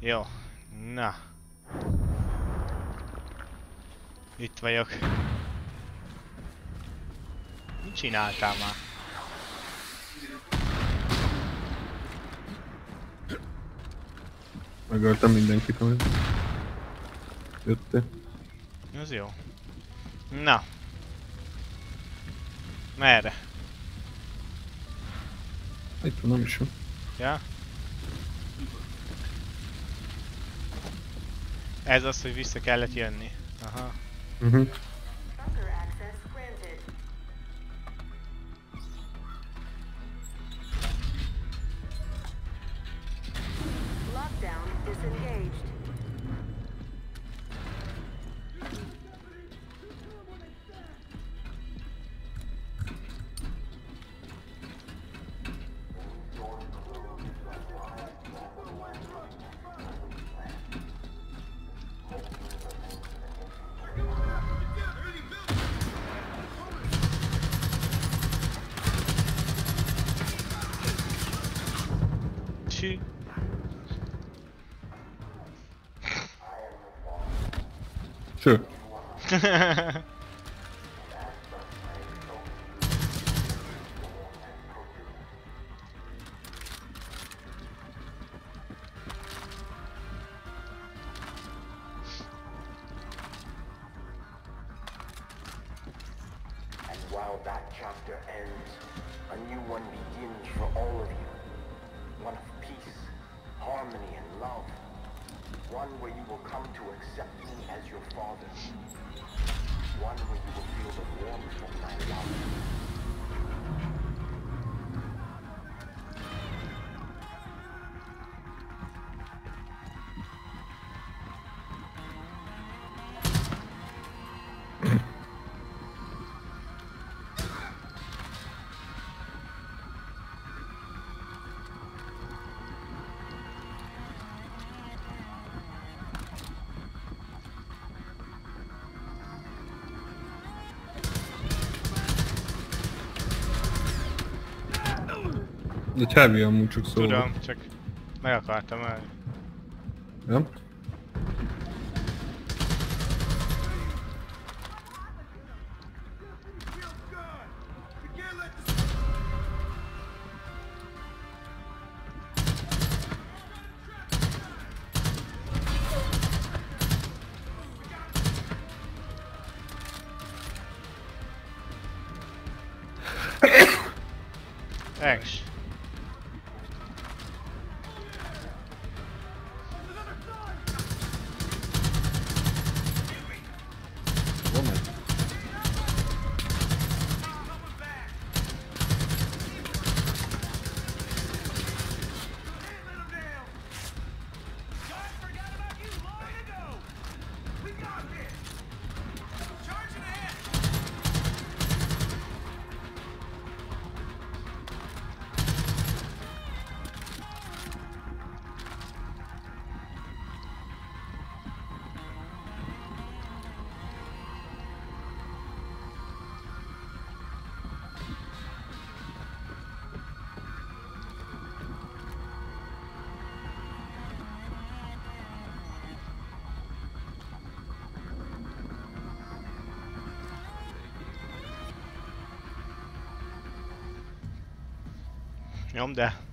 Jó, na. Itt vagyok. Mit csináltál már? Megöltem mindenkit, amit jöttél. Ez jó. Na. Merre? Itt van, nem is jó. Ja? Ez az, hogy vissza kellett jönni. Aha. Uh -huh. Egy heavy amúgy csak szó. Tudom, csak meg akartam el. Om det.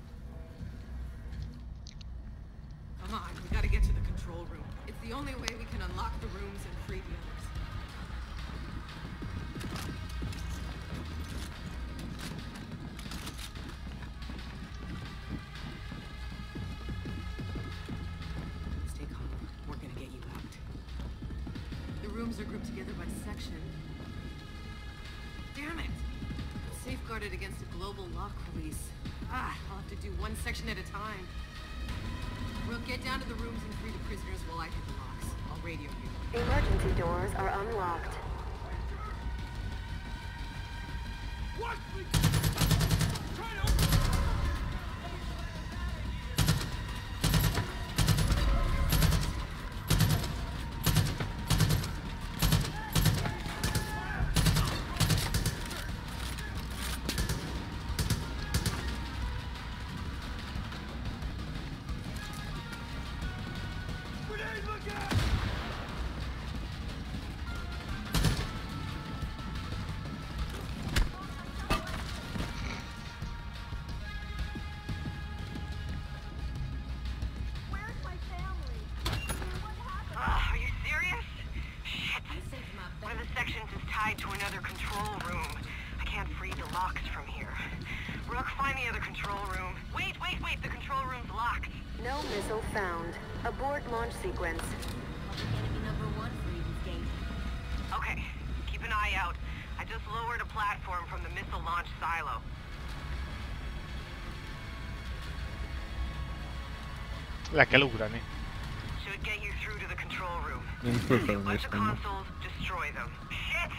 I just lowered a platform from the missile launch silo. La que lucra, eh? Should get you through to the control room. Bunch of consoles, destroy them. Shit's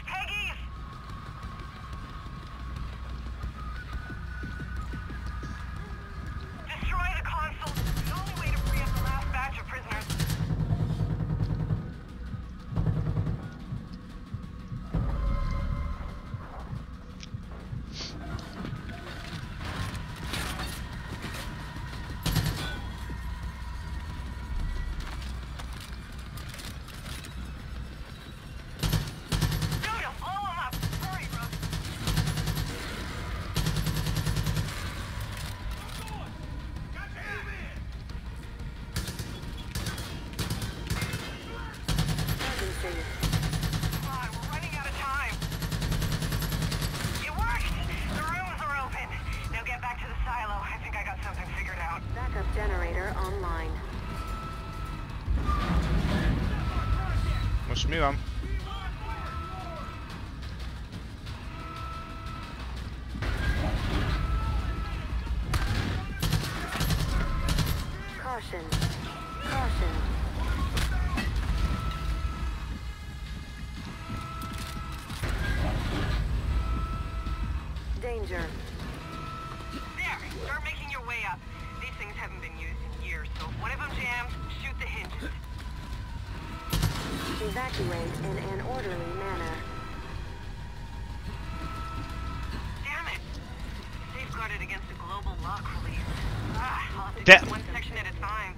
That. One section at a time.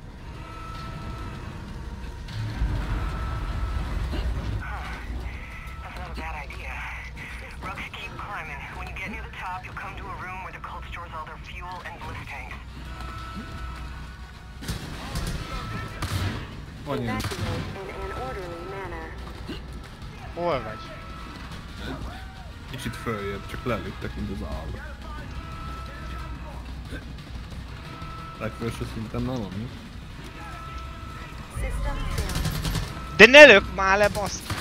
That's not a bad idea. Brooks, keep climbing. When you get near the top, you'll come to a room where the cult stores all their fuel and bliss tanks. One in an orderly manner. Ой, Значить, якщо я б чекляли, так не. Legfelső szinten nem ami. De ne lök már le, baszt!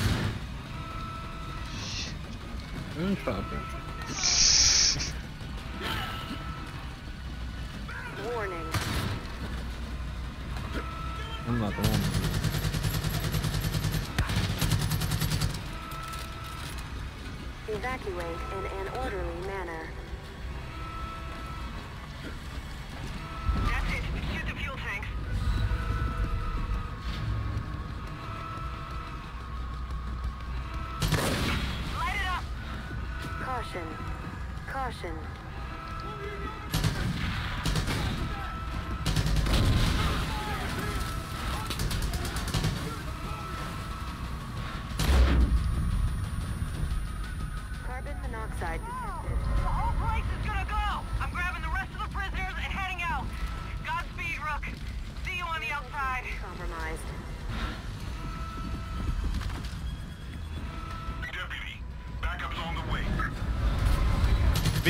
Nincs rápincs. Nem látom.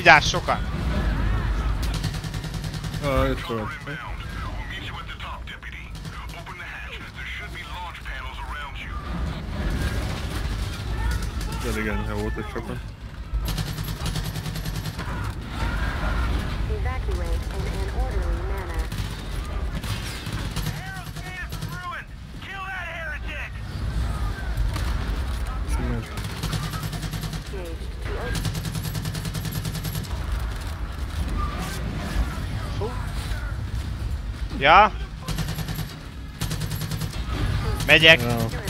ide sokan. De igen, jó volt egy sokan. Evacuate in an orderly Ja? Megyek. No.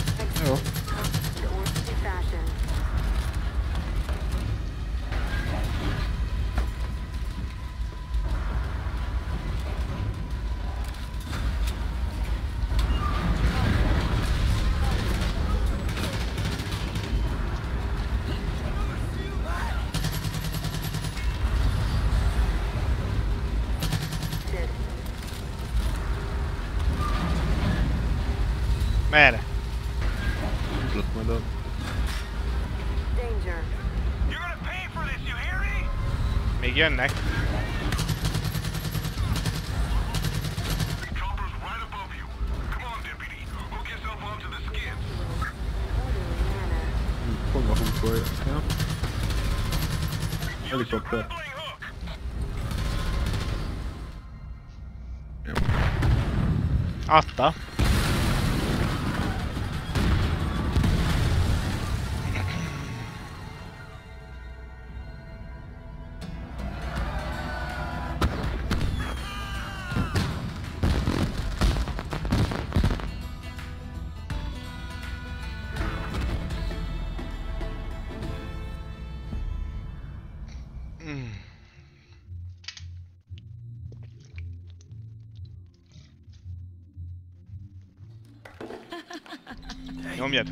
Nyomjad.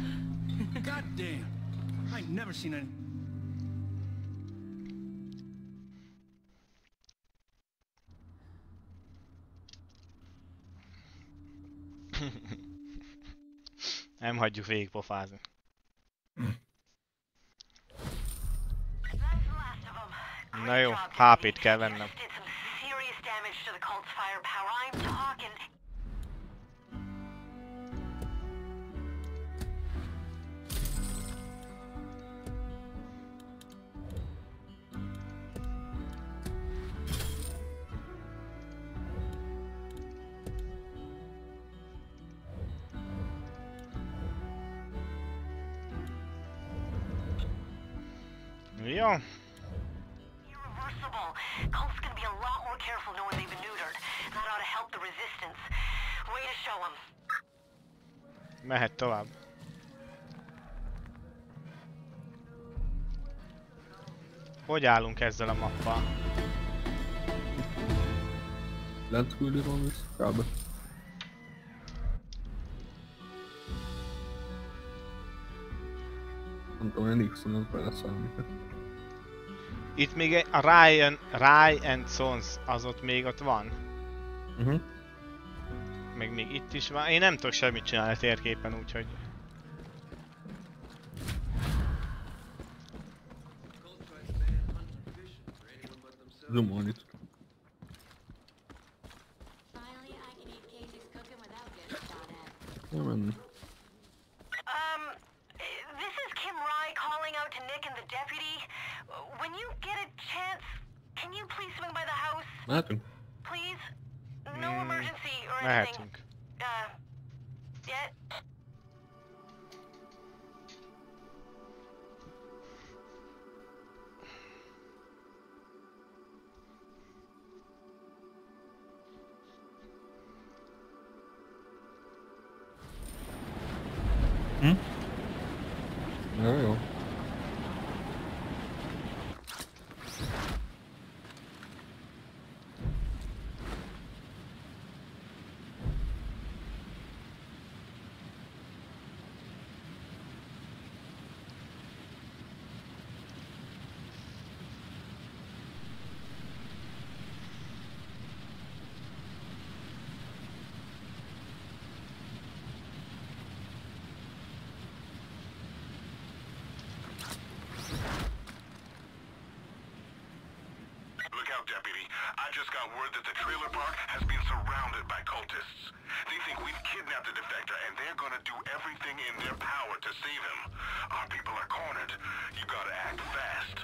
God damn. I never seen any. Nem hagyjuk végigpofázni. Na jó, HP-t kell vennem. Hogy állunk ezzel a mappal? Lent küldi valami. Nem tudom, én X-on az beleszámít. Itt még egy, a Ryan, Ryan Sons, az ott még ott van. Uh-huh. Meg még itt is van. Én nem tudok semmit csinálni a térképen, úgyhogy... at. Nem menni. Um, this is Kim Rye calling out to Nick and the deputy. When you get a chance, can you please swing by the house, Mehetünk? please? No Mm, emergency or anything. Mehetünk. Uh, yet? Just got word that the trailer park has been surrounded by cultists. They think we've kidnapped the defector, and they're gonna do everything in their power to save him. Our people are cornered. You gotta act fast.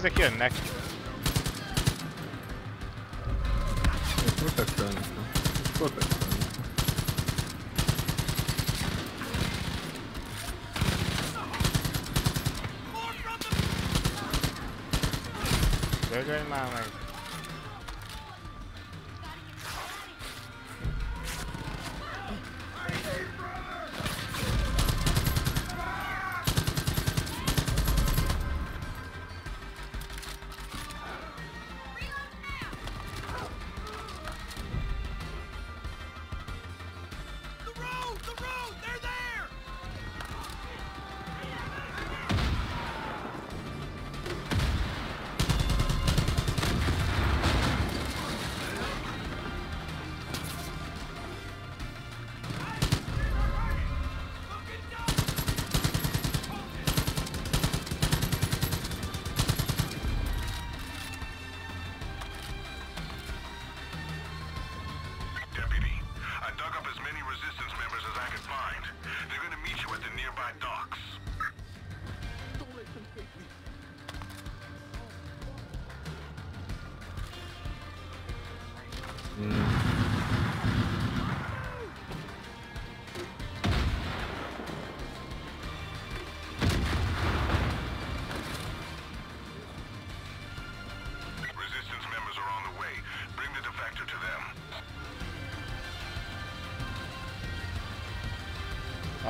ezek jönnek. Protektálni. Protektálni. Dögölj már meg!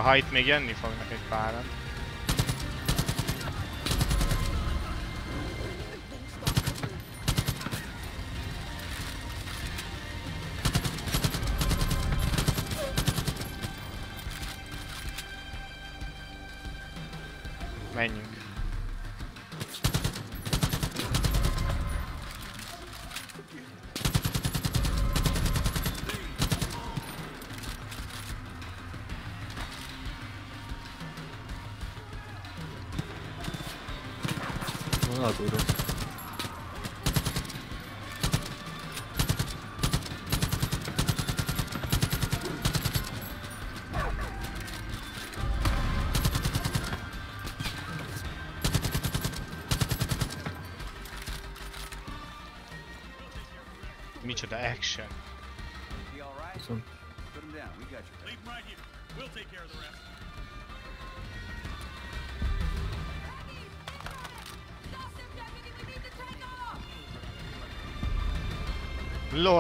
A hajt még jönni fognak egy páran.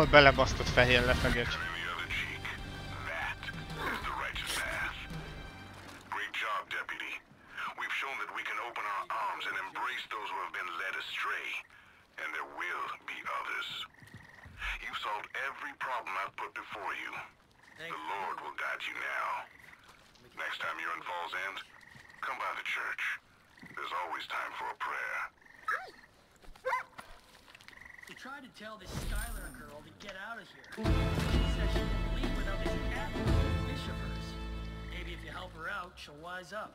Jól belebasztott fehér lefegecs. slouch or wise up.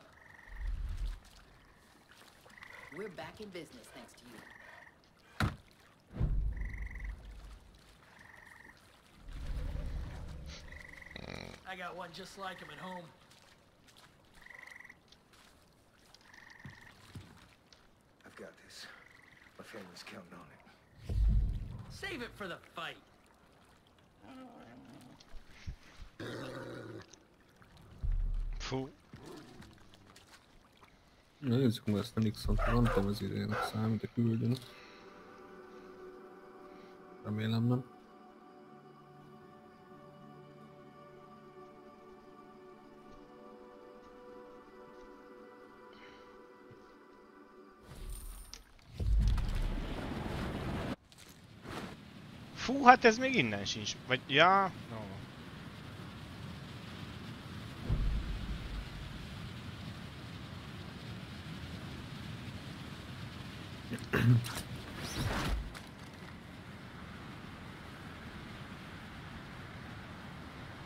We're back in business thanks to you. I got one just like him at home. I've got this. My family's counting on it. Save it for the fight. Fú. Na nézzük meg ezt a Nixon-t, nem tudom az idejének számít, de küldjön. Remélem nem. Fú, hát ez még innen sincs. Vagy, ja, no.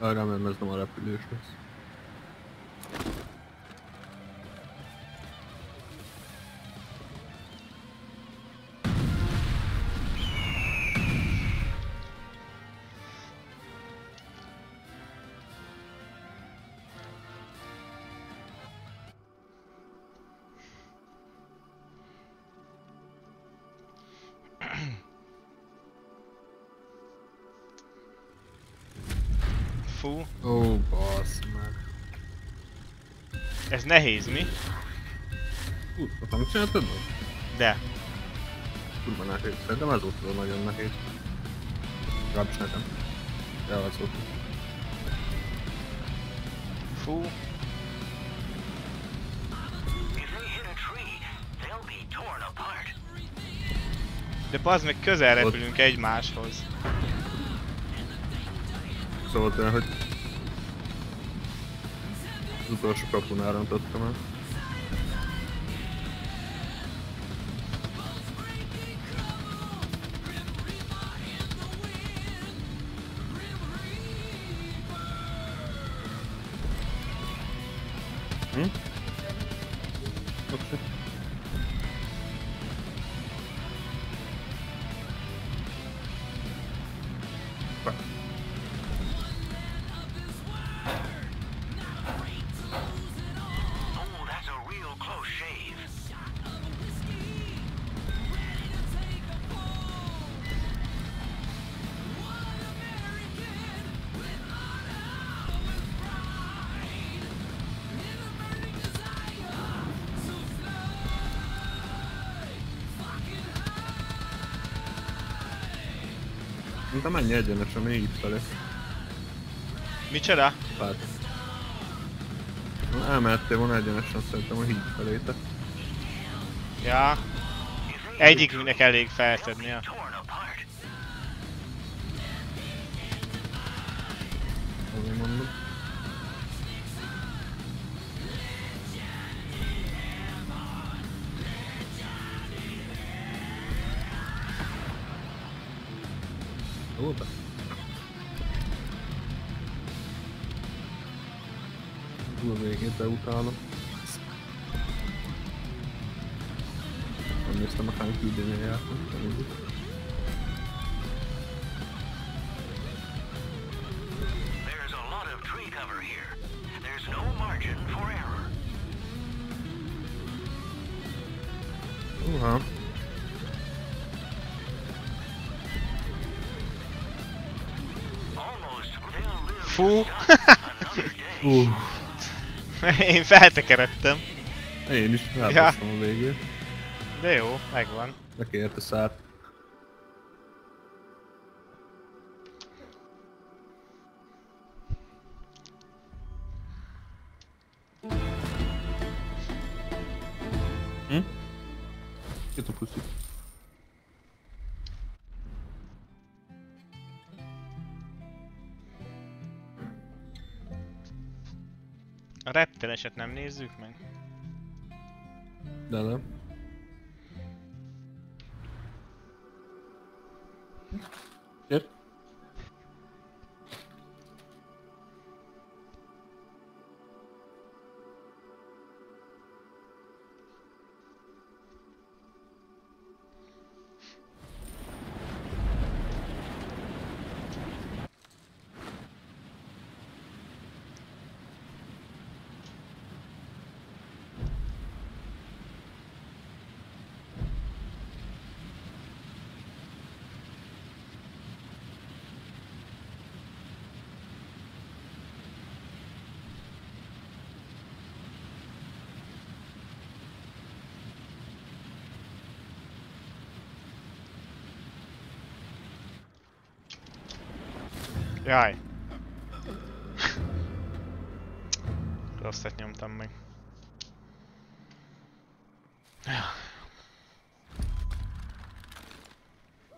Öğrenmemez numara biliyorsunuz. Ez nehéz, mi? Azt nem csináltad meg? De. Kurva nehéz. Szerintem ez volt az a nagyon nehéz. Legalábbis nekem. Ja, az volt. Fú, de bazd meg közel repülünk egymáshoz. Szóval tényleg, hogy az utolsó kapunál rontottam el. Szerintem menj egyenesen így felé. Micsoda? Hát. Elmehettél volna egyenesen szerintem a híd felé, te. Ja. Egyikünknek elég felszednie. Ele pega o talo. Também está uma cara aqui dele, né? Uhum. Full. uh. Én feltekeredtem. én is rábasztam a végét. De jó, megvan. Neki ért a szár. Reptereset nem nézzük meg? De nem. Jaj. Rosszat nyomtam meg.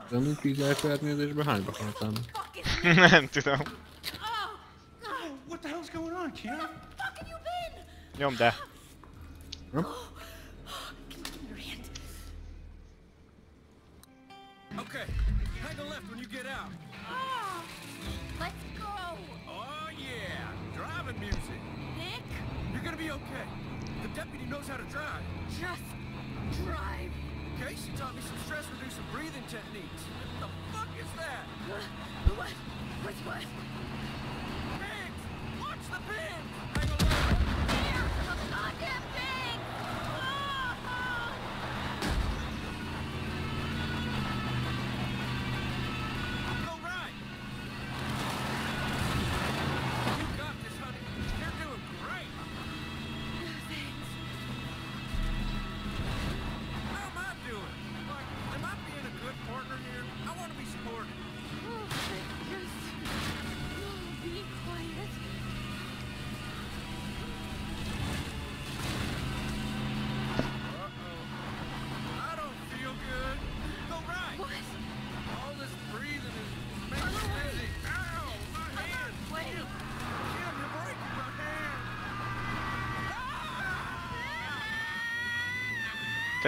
De amúgy 10 elkernyezésben hányba haltál meg? nem tudom. What the hell's going on, Keanu? Nyomd de. Nem?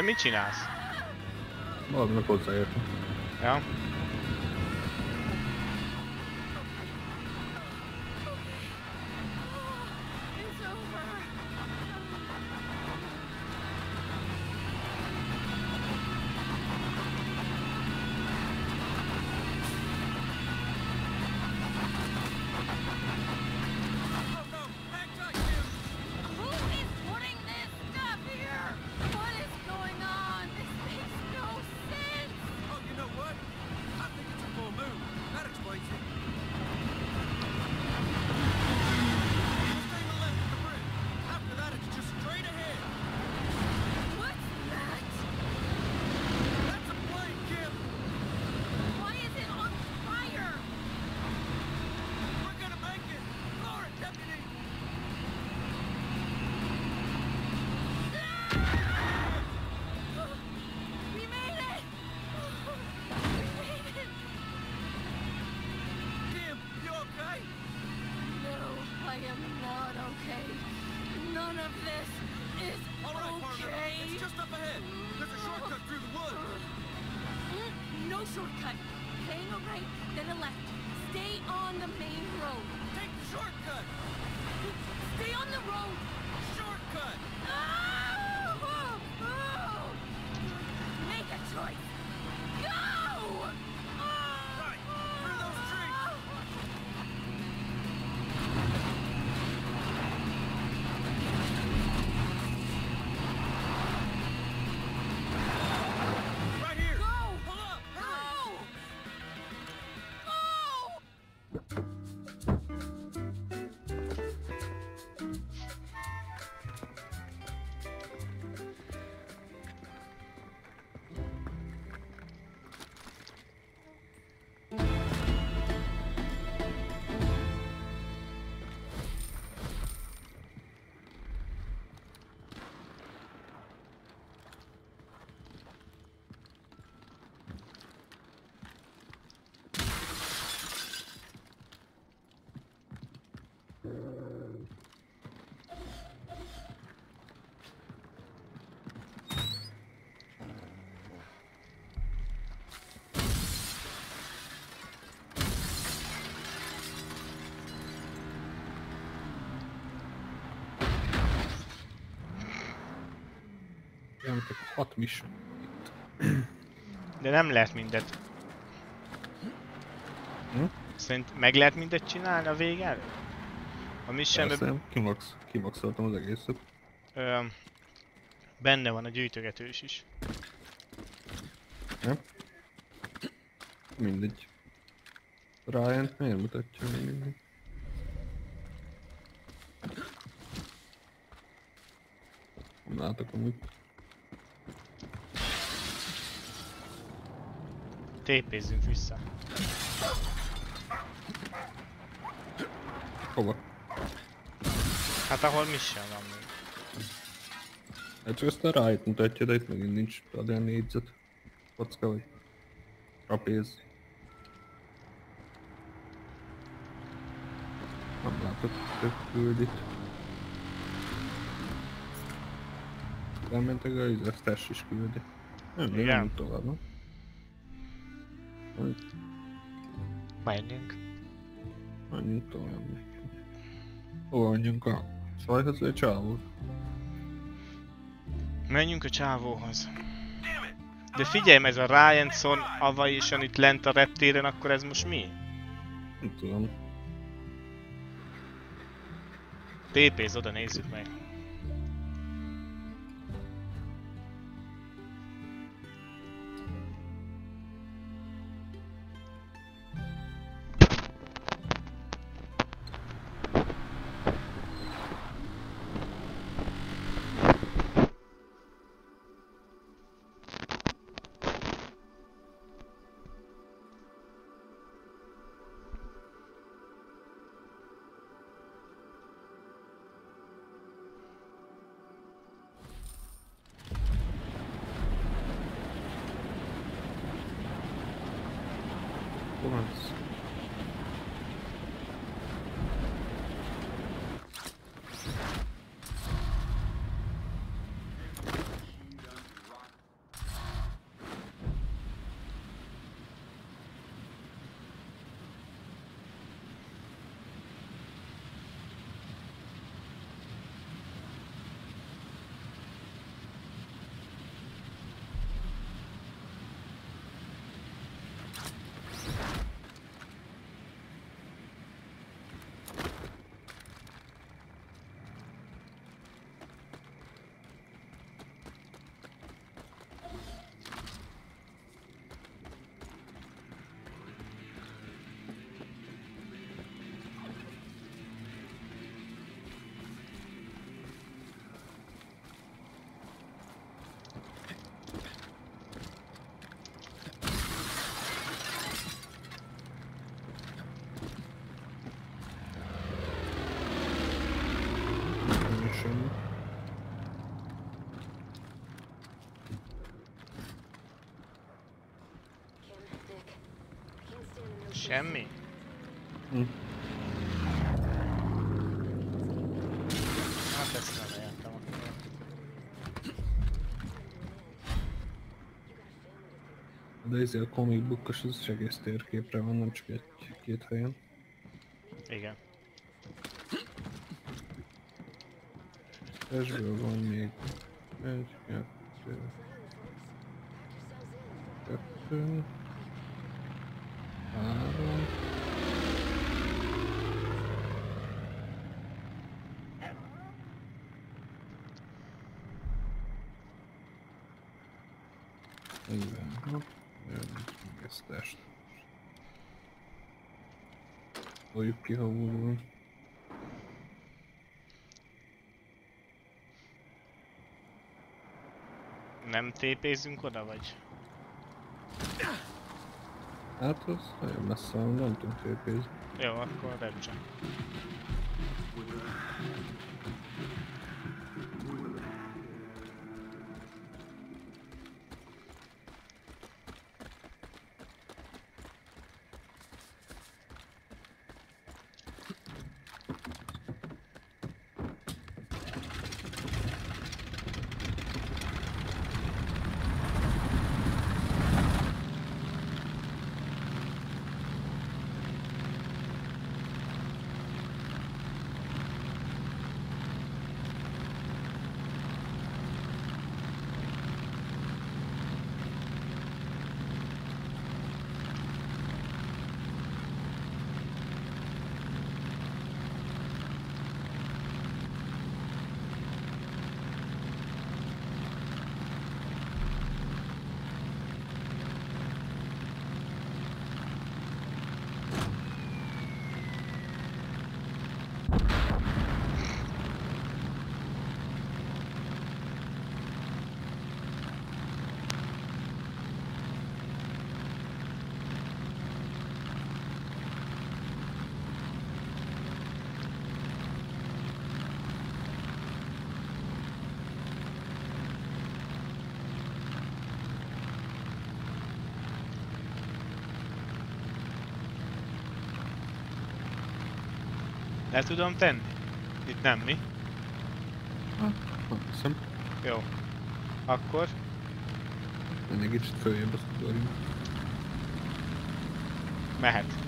Mit csinálsz? Valaminek hozzáértem. Ja? Jelentek hat mission. De nem lehet mindet. Hm? Szerint meg lehet mindet csinálni a vége előtt? A missionben Persze, kimax, kimaxoltam az egészet. ö, benne van a gyűjtögetős is. Ja. Mindegy. Ryan miért mutatja még mindig? Látok amúgy. Tépézzünk vissza. Hova? Hát ahol mission van még. Hát csak ezt a Riot mutatja, de itt megint nincs adján négyzet. Kocka vagy. Trapéz. Nem látok több küldit. Elmentek a izasztás is küldi. Nem, nem, tovább, Menjünk. menjünk tovább. Hova menjünk a szajhoz vagy a csávóhoz? Menjünk a csávóhoz. De figyelj, ez a Ryanson Avaisan itt lent a reptéren, akkor ez most mi? Nem tudom. Tépéz, oda nézzük meg. Semmi. Semmi? Hm. Hát ezt nem értem akkor. De ez a comic bookos, az egész térképre van, nem csak egy-két helyen. Igen. Ezből van még egy, kettő, kettő, három, igen, hopp, jön még ezt test. Toljuk ki, ha úgy Nem tépézzünk oda, vagy? Hát az nagyon messze van, nem tudunk tépézni. Jó, akkor repcse. Le tudom tenni? Itt nem, mi? Nem hiszem, Jó. Akkor menjünk egy kicsit följebb azt ugorjunk. mehet.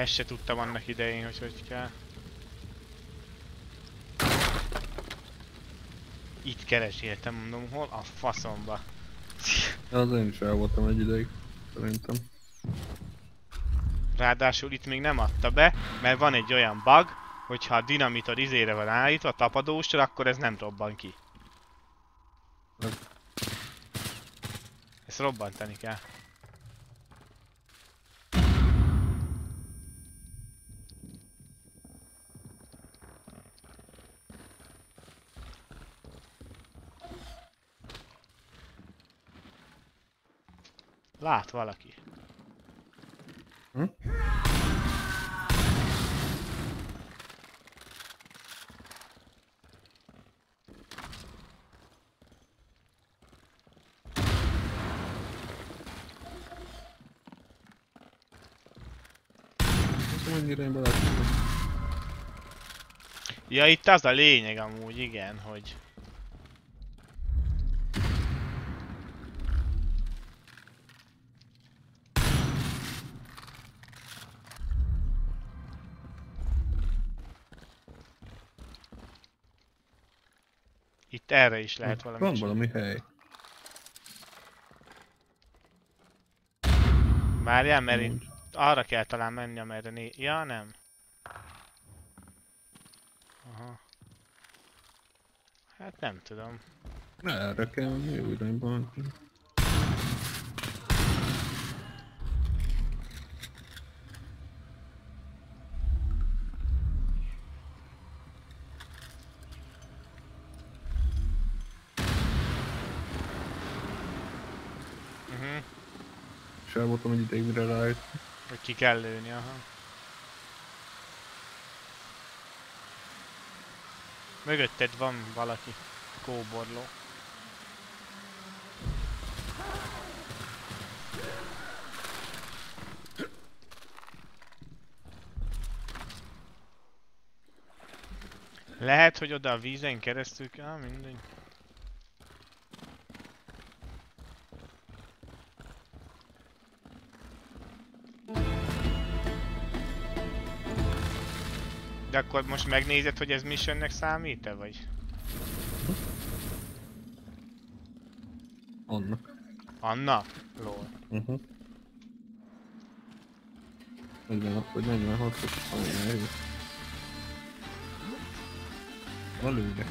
Ezt se tudtam annak idején, hogy hogy kell. Itt kereséltem, mondom, hol a faszomba. Az én is el voltam egy ideig, szerintem. Ráadásul itt még nem adta be, mert van egy olyan bug, hogyha a dinamitod izére van állítva, tapadósra, akkor ez nem robban ki. Ezt robbantani kell. Lát valaki. Hm? mennyire én. Ja, itt az a lényeg amúgy, igen, hogy... erre is lehet valami Van valami hely. Várjál, mert én arra kell talán menni, amerre né... Ja, nem. Aha. Hát nem tudom. Erre kell menni, jó menni. Uh-huh. És el voltam egy ideig, mire rájött. Hogy ki kell lőni, aha. Mögötted van valaki. Kóborló. Lehet, hogy oda a vízen keresztül kell, ah, mindegy. De akkor most megnézed, hogy ez missionnek számít-e, vagy? Annak. Annak? Lol. Uh-huh. 46 vagy 46-os, valami nehéz. A lőnek.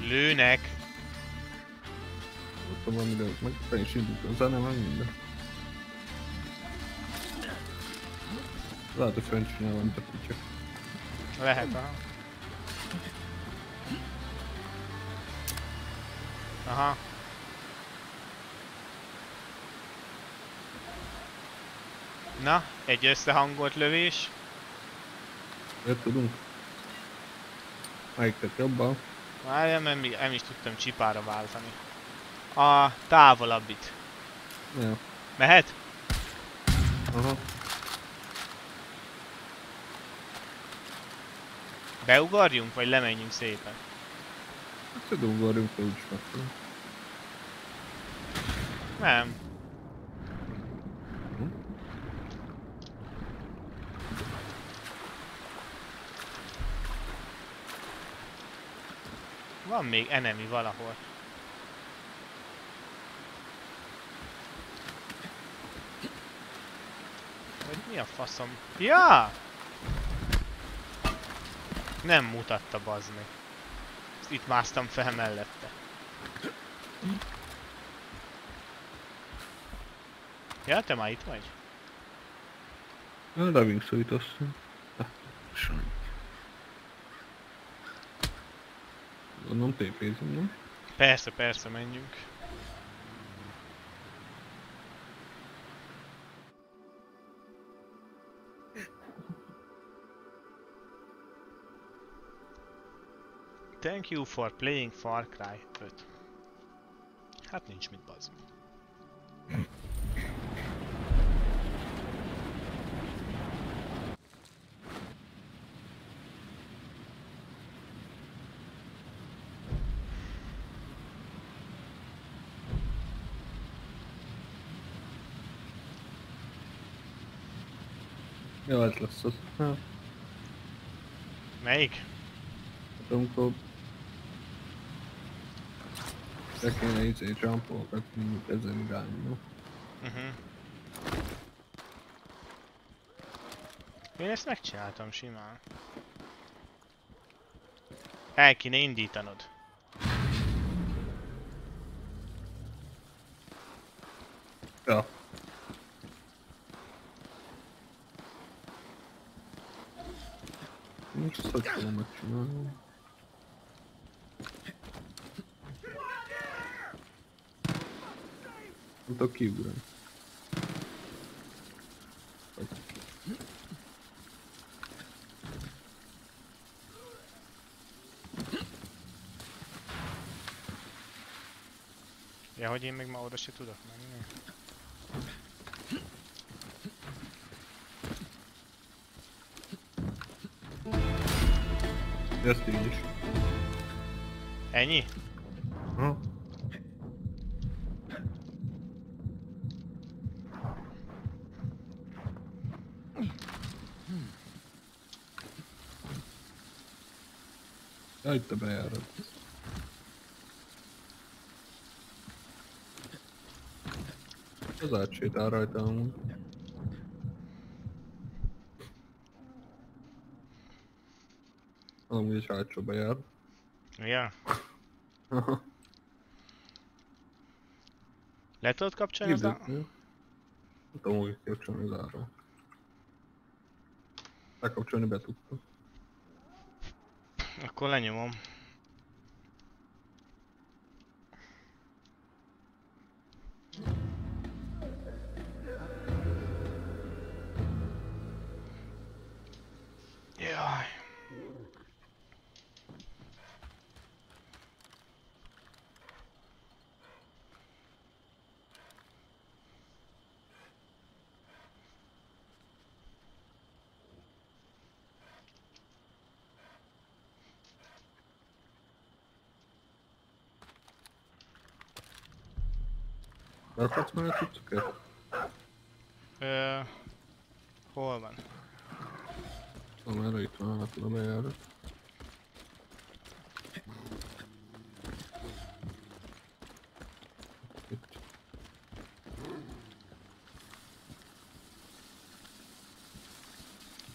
Lőnek. Ott van, de meg fel is indult a zene, meg minden. Lehet, hogy fönn csinál valamit a kutya. Lehet, aha. Aha. Na, egy összehangolt lövés. Jött tudunk? Melyiket jobban? Várjál, mert még nem is tudtam csipára váltani. A távolabbit. Jó. Mehet? Aha. Beugorjunk, vagy lemenjünk szépen? Hát ugorjunk, hogy úgyis megtudom. Nem. Hm? Van még enemy valahol. Vagy mi a faszom? Ja! Nem mutatta bazd meg. Ezt Itt másztam fel mellette. Ja, te már itt vagy? A Living Suit azt hiszem. Ah, sajnos. Gondolom TP-zem, nem? Persze, persze, menjünk. Thank you for playing Far Cry 5. Hát nincs mit bazd. Jó, ez lesz az. Hát, Melyik? amikor... Le kéne izé jumpolgat, mint ezen irányba. Uh-huh. Én ezt megcsináltam simán. El kéne indítanod. Ja. Most hogy tudom megcsinálni? Ну так игры. Ja, hogy én még ma oda se tudok menni. Ezt így is. Ennyi? Itt a bejárat. Az átsétál rajta amúgy. Amúgy is hátsó bejár. Ja. Le tudod kapcsolni az a... Nem tudom, hogy kapcsolni az ára. Lekapcsolni be tudtam. Akkor lenyomom. Rakadsz már a cuccokat? Ö... Hol van? Szóval erre itt van hátul a bejárat. Itt.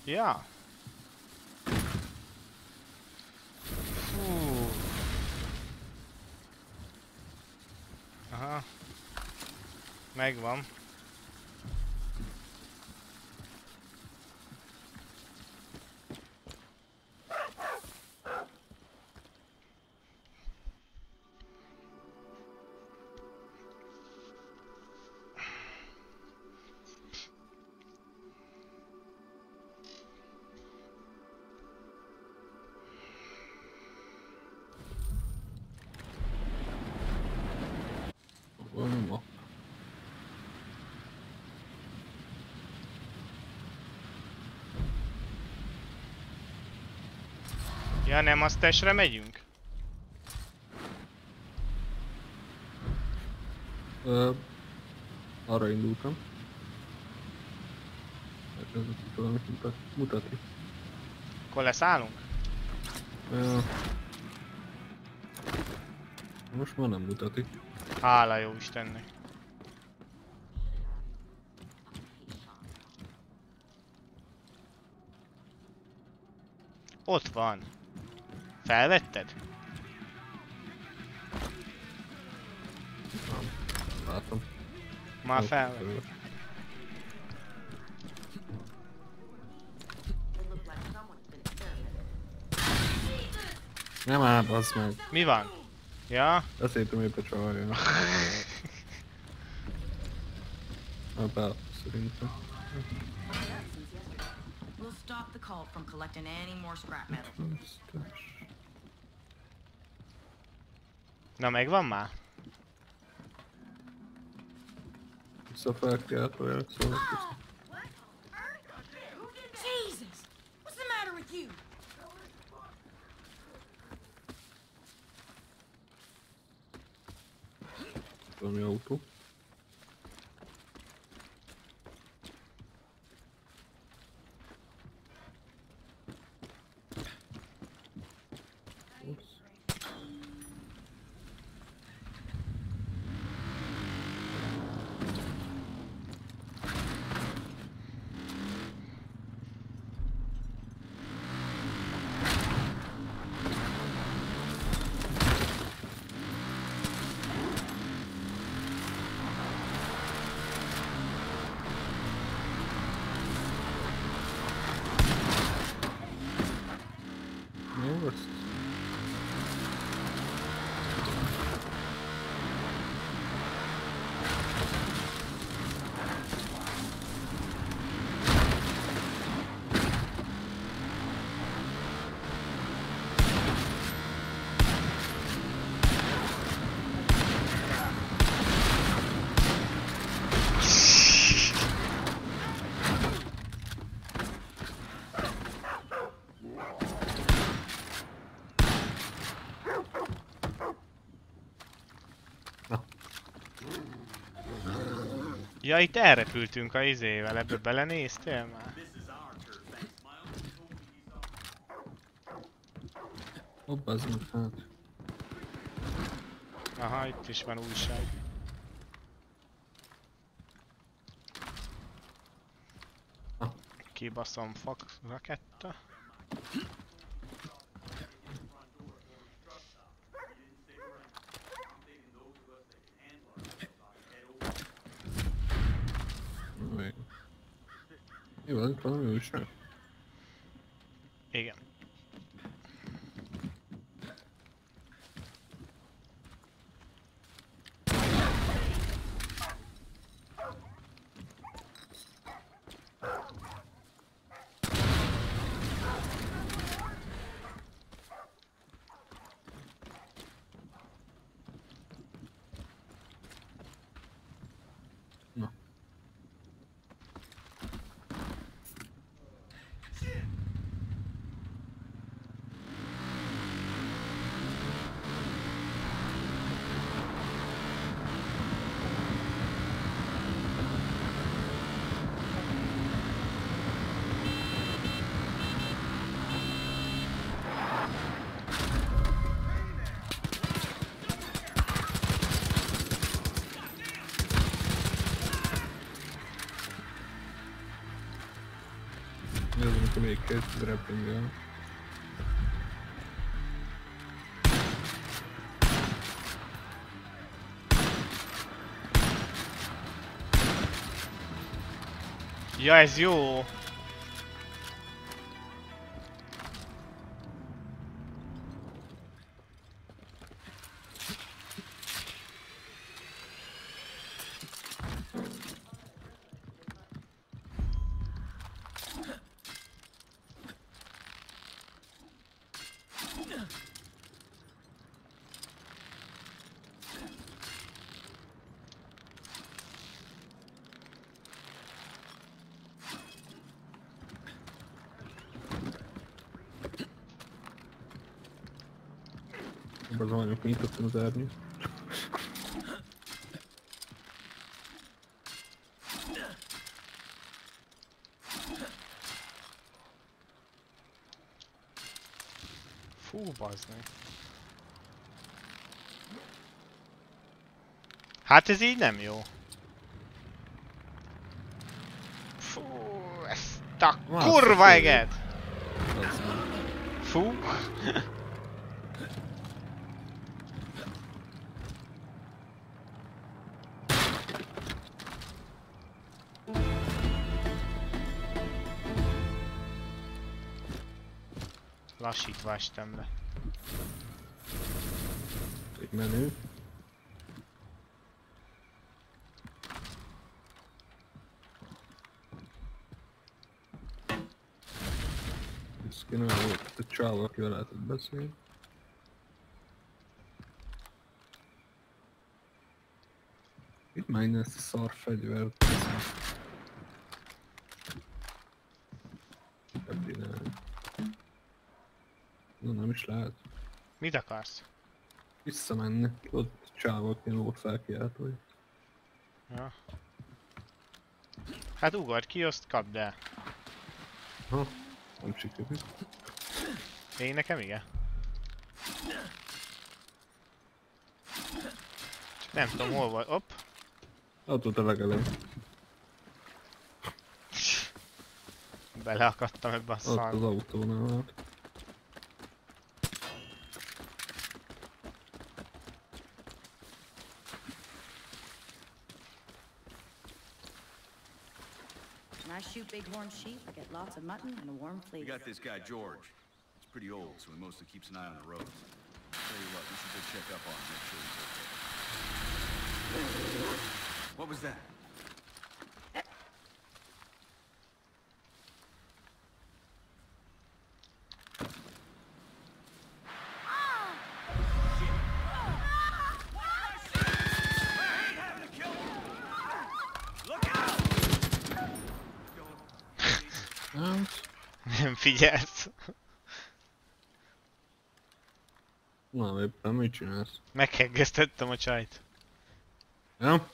Ja. Fú. Aha. Megvan. Ja, nem azt testre megyünk? Ö, arra indultam. Elkezdett itt valamit mutat, mutatni. Akkor leszállunk? Ö, most már nem mutatik. Hála jó Istennek. Ott van. Felvetted? Látom. Már Ó, fel. ö, It looked like someone's been experimenting. Nem áll, bazd meg. Mi van? Ja? Beszéltem épp a csajjal. Hát be, szerintem. Since yesterday. We'll stop the cult from collecting any more scrap metal. Na megvan már? Szóval. What's the matter with you? Valami autó. Ja, itt elrepültünk a izével, ebbe belenéztél már? Hopp, az hát. Aha, itt is van újság. Kibaszom fak raketta. Még. Jó, ez valami újság. Igen. Na. Mi az, amikor még kezd grappling Ja, árnyat. Fú, meg. Hát ez így nem jó. Fú, ezt a kurva eget! Fú. Lassítva estem le. Egy menő. Ez kéne volt a csávó, akivel lehetett beszélni. Itt már innen ezt a szar fegyvert. Ebbénál. Na nem is lehet. Mit akarsz? Visszamenni. Ott csávok én volt felkiáltó. Ja. Hát ugorj ki, azt kapd el. Ha, nem sikerült. Én nekem igen. Csak nem tudom hol vagy. Hopp. Ott volt a legelején. Beleakadtam ebbe a Ott az szarba. autónál I sheep, I get lots of mutton and a warm We got this guy, George. He's pretty old, so he mostly keeps an eye on the roads. Tell you what, we should go check up on him, make sure he's okay. What was that? Figyelsz. na éppen mit csinálsz? Meghegesztettem a csajt. Ja?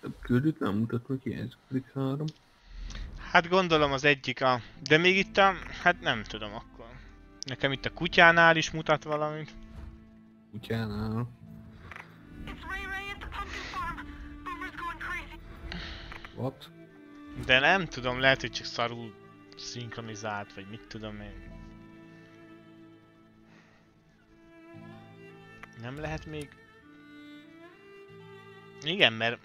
Több küldőt nem mutat meg, hiányzik három. Hát gondolom az egyik a... De még itt a... Hát nem tudom akkor. Nekem itt a kutyánál is mutat valamit. Kutyánál. What? De nem tudom, lehet, hogy csak szarul szinkronizált, vagy mit tudom én. Nem lehet még... Igen, mert...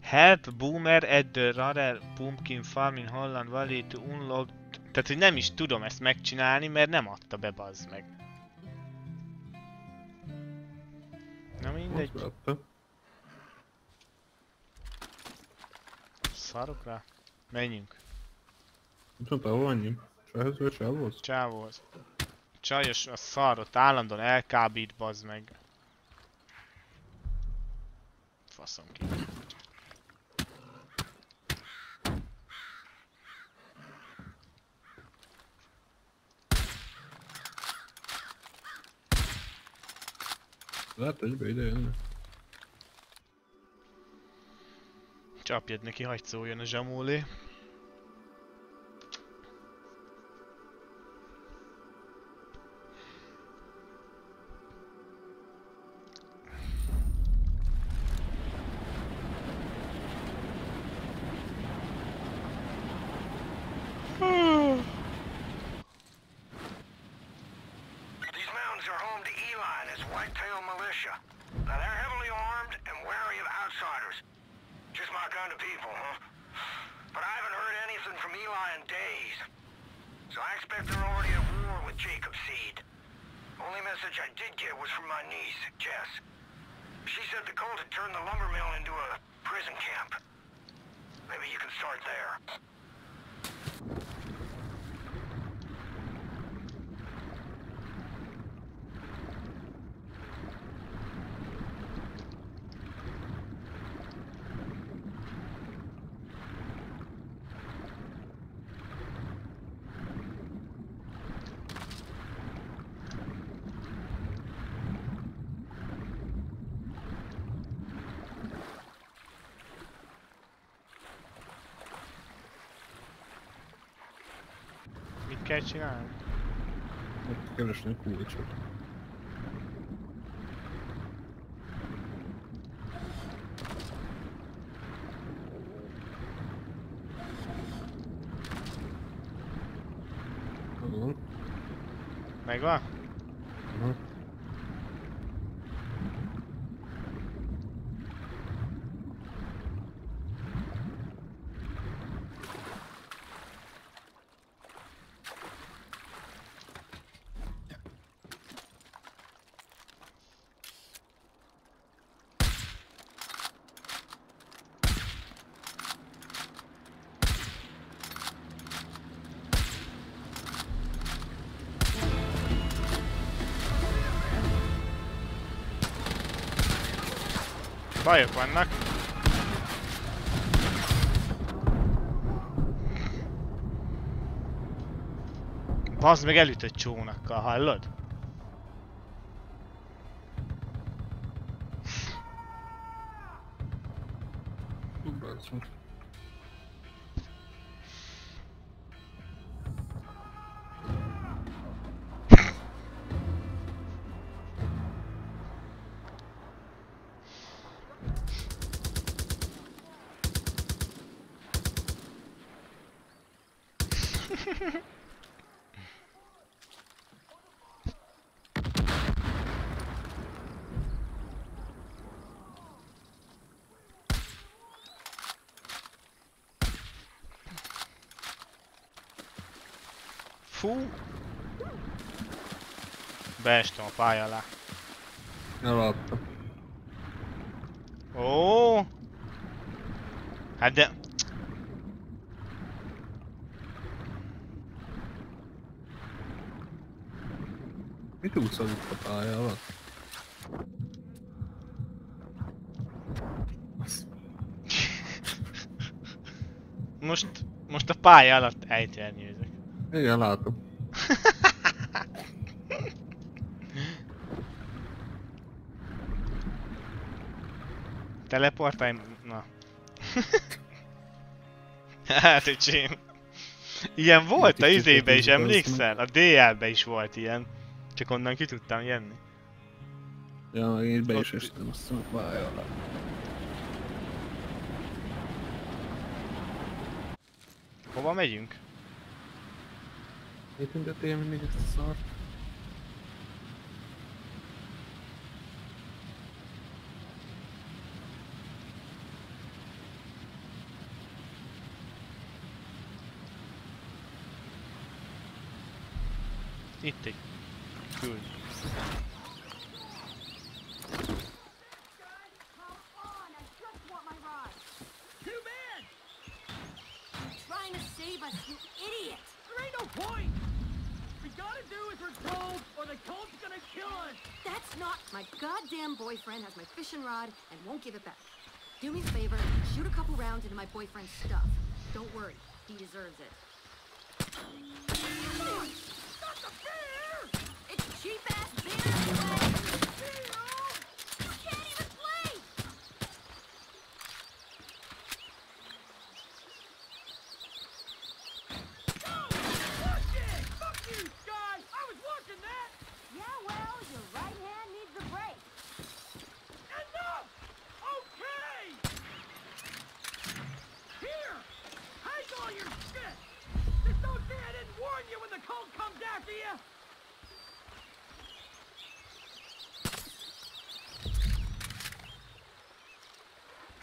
Help Boomer at the Rare Pumpkin Farm in Holland Valley to unlock... Tehát, hogy nem is tudom ezt megcsinálni, mert nem adta be, bazd meg. Na mindegy. Szarok rá. Menjünk. Mit mondta, hol annyi? Csajhoz vagy csávhoz? Csávóhoz. Csajos a szarot állandóan elkábít, bazd meg. Faszom ki. Lehet egybe ide jönne. Csapjad neki, hagyd szóljon a zsamólé. Mit kell csinálni? Ott keresni a kulcsot. Megvan. Megvan? Bajok vannak. Bazd meg elütött csónakkal, hallod? Fú! Beestem a pálya alá. Eladtam. Ó! Hát de... Kicsúszol itt a pálya alatt. Most, most a pálya alatt ejtjelnyőzök. Igen, látom. Teleportálj... Na. hát, öcsém. Ilyen volt a izébe is, emlékszel? A DL-be is volt ilyen. Csak onnan ki tudtam jönni. Ja, így be is estem, azt mondom, válj alá. Hova megyünk? Mit tüntetél mindig ezt a szart? Itt egy or the gonna kill us! That's not my goddamn boyfriend has my fishing rod and won't give it back. Do me a favor, shoot a couple rounds into my boyfriend's stuff. Don't worry, he deserves it. Not the bear! It's cheap ass beer! You can't even play! Watch it! Fuck you, Sky! I was watching that! Yeah, well, your right hand needs a break. Enough! Okay! Here! Hang all your shit! Just don't say I didn't warn you when the cult comes after you!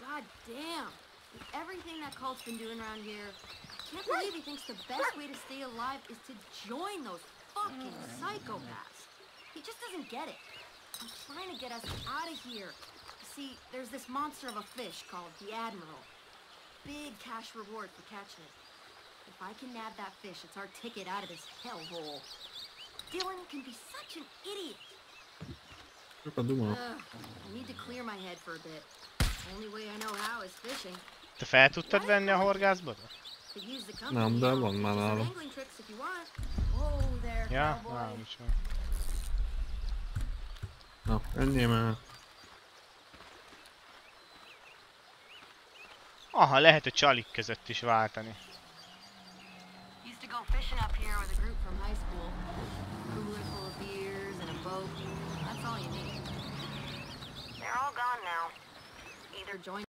God damn. With everything that cult's been doing around here, I can't believe he thinks the best way to stay alive is to join those fucking mm. psychopaths. He just doesn't get it. I'm trying to get us out of here. You see, there's this monster of a fish called the Admiral. Big cash reward for catching it. If I can nab that fish, it's our ticket out of this hellhole. Dylan can be such an idiot. Sokat dumálok. Ugh, I need to clear my head for a bit. Only way I know how is fishing. Te fel tudtad venni a horgászbot? Nem, de van már nálam. Ja? Nálam is van. Na, ennyi már. Aha, lehet a csalik között is váltani. They're all gone now. Either join